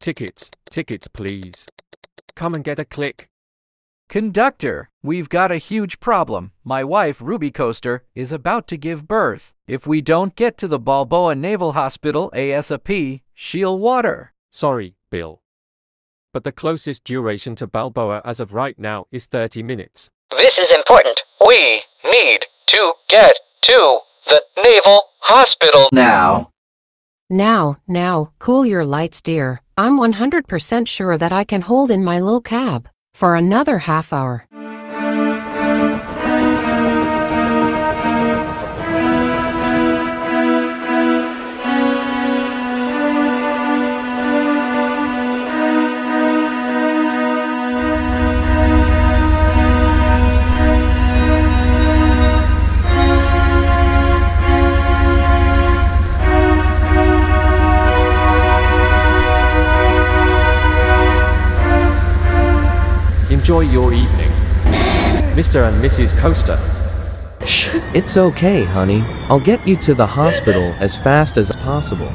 Tickets, tickets, please. Come and get a click. Conductor, we've got a huge problem. My wife, Ruby Coaster, is about to give birth. If we don't get to the Balboa Naval Hospital ASAP, she'll water. Sorry, Bill. But the closest duration to Balboa as of right now is 30 minutes. This is important. We need to get to the Naval Hospital Now. Now, now, cool your lights, dear. I'm 100% sure that I can hold in my little cab for another half hour. Enjoy your evening. Mr. and Mrs. Coaster. Shh, it's okay, honey. I'll get you to the hospital as fast as possible.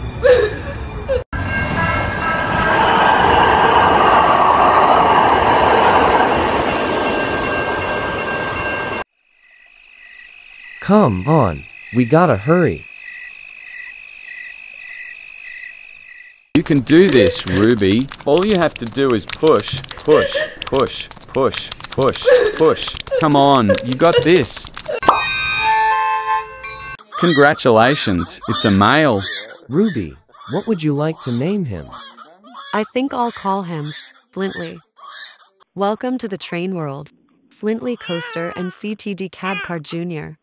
Come on, we gotta hurry. You can do this, Ruby. All you have to do is push, push, push, push, push, push. Come on, you got this. Congratulations, it's a male. Ruby, what would you like to name him? I think I'll call him Flintley. Welcome to the train world. Flintley Coaster and CTD Cab Car Jr.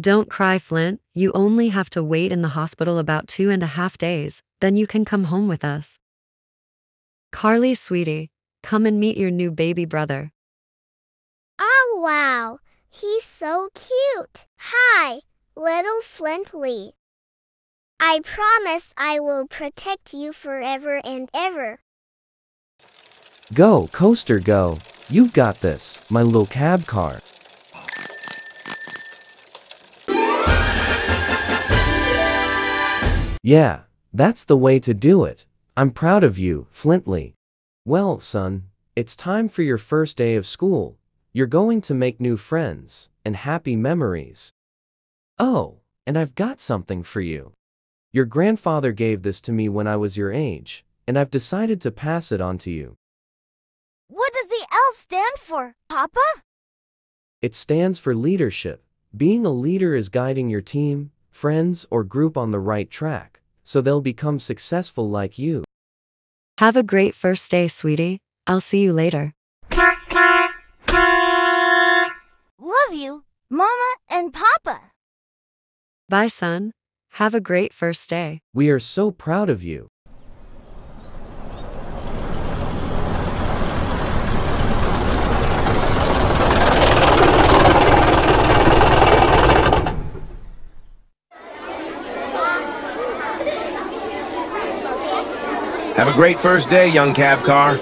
Don't cry, Flint. You only have to wait in the hospital about two and a half days, then you can come home with us. Carly, sweetie, come and meet your new baby brother. Oh, wow. He's so cute. Hi, little Flintley. I promise I will protect you forever and ever. Go, coaster, go. You've got this, my little cab car. Yeah, that's the way to do it. I'm proud of you, Flintley. Well, son, it's time for your first day of school. You're going to make new friends and happy memories. Oh, and I've got something for you. Your grandfather gave this to me when I was your age, and I've decided to pass it on to you. What does the L stand for, Papa? It stands for leadership. Being a leader is guiding your team, friends, or group on the right track, so they'll become successful like you. Have a great first day, sweetie. I'll see you later. Love you, Mama and Papa. Bye, son. Have a great first day. We are so proud of you. Great first day, young cab car.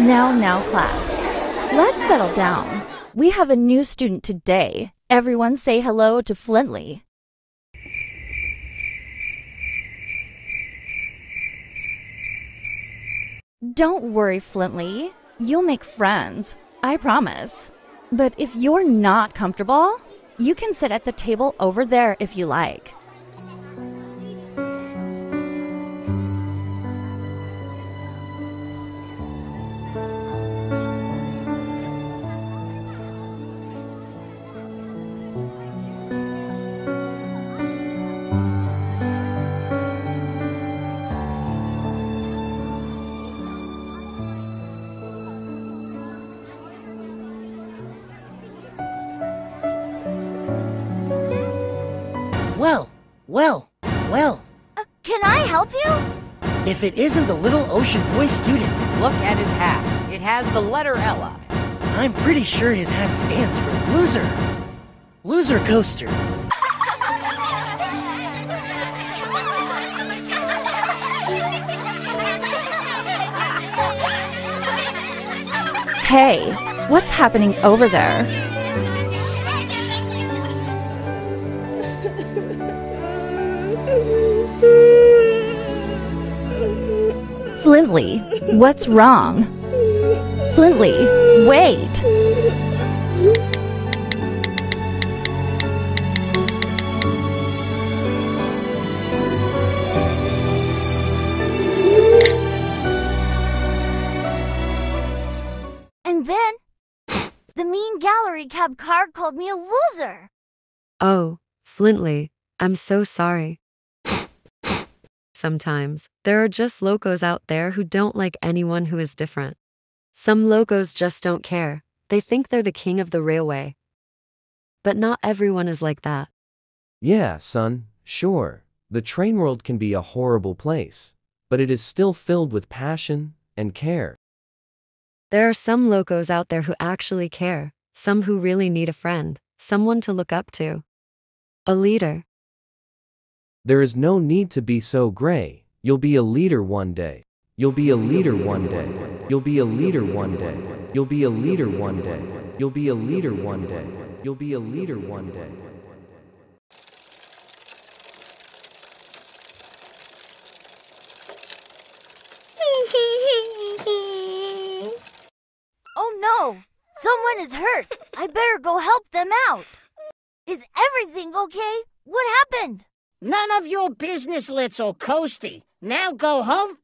Now, now, class. Let's settle down. We have a new student today. Everyone say hello to Flintley. Don't worry, Flintley. You'll make friends. I promise. But if you're not comfortable, you can sit at the table over there if you like. Well, well, well. Can I help you? If it isn't the little Ocean Boy student, Look at his hat. It has the letter L on it. I'm pretty sure his hat stands for loser. Loser coaster. Hey, what's happening over there? Flintley, what's wrong? Flintley, wait! And then, the mean gallery cab car called me a loser. Oh, Flintley, I'm so sorry. Sometimes, there are just locos out there who don't like anyone who is different. Some locos just don't care, they think they're the king of the railway. But not everyone is like that. Yeah, son, sure. The train world can be a horrible place, but it is still filled with passion and care. There are some locos out there who actually care, some who really need a friend, someone to look up to. A leader. There is no need to be so gray. You'll be a leader one day. You'll be a leader one day. You'll be a leader one day. You'll be a leader one day. You'll be a leader one day. You'll be a leader one day. Oh no! Someone is hurt. I better go help them out. Is everything okay? What happened? None of your business, Little Coasty. Now go home.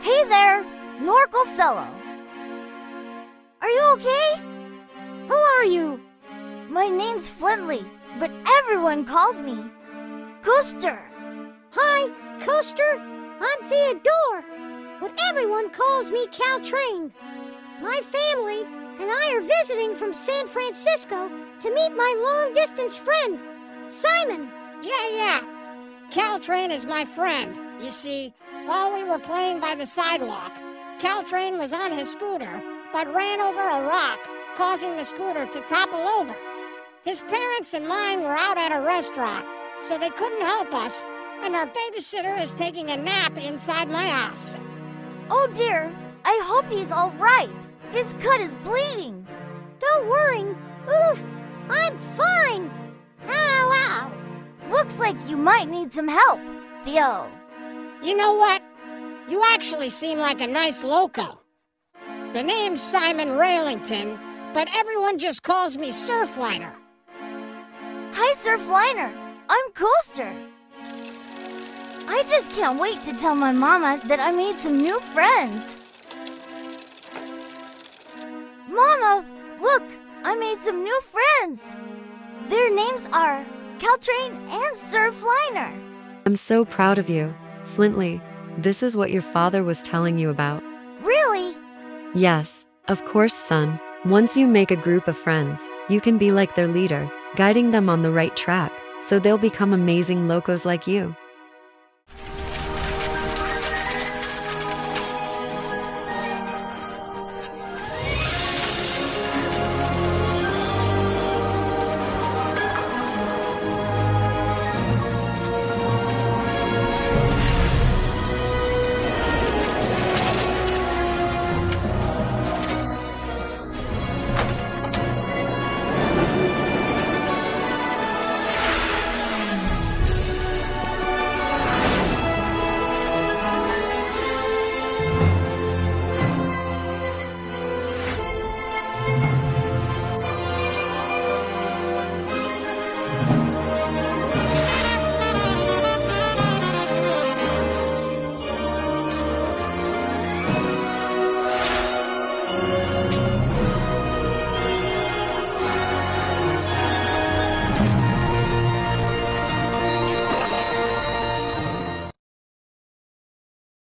Hey there, Norkel fellow. Are you okay? Who are you? My name's Flintley, but everyone calls me Coaster. Hi, Coaster. I'm Theodore, but everyone calls me Caltrain. My family and I are visiting from San Francisco to meet my long distance friend, Simon. Yeah, yeah. Caltrain is my friend. You see, while we were playing by the sidewalk, Caltrain was on his scooter, but ran over a rock, causing the scooter to topple over. His parents and mine were out at a restaurant, so they couldn't help us, and our babysitter is taking a nap inside my house. Oh dear, I hope he's all right. His cut is bleeding. Don't worry. Ooh, I'm fine. Ow, ow. Looks like you might need some help, Theo. You know what? You actually seem like a nice loco. The name's Simon Railington, but everyone just calls me Surfliner. Hi, Surfliner. I'm Coaster. I just can't wait to tell my mama that I made some new friends. Mama, look, I made some new friends. Their names are Caltrain and Surfliner. I'm so proud of you, Flintley. This is what your father was telling you about. Really? Yes, of course, son. Once you make a group of friends, you can be like their leader, guiding them on the right track, so they'll become amazing locos like you.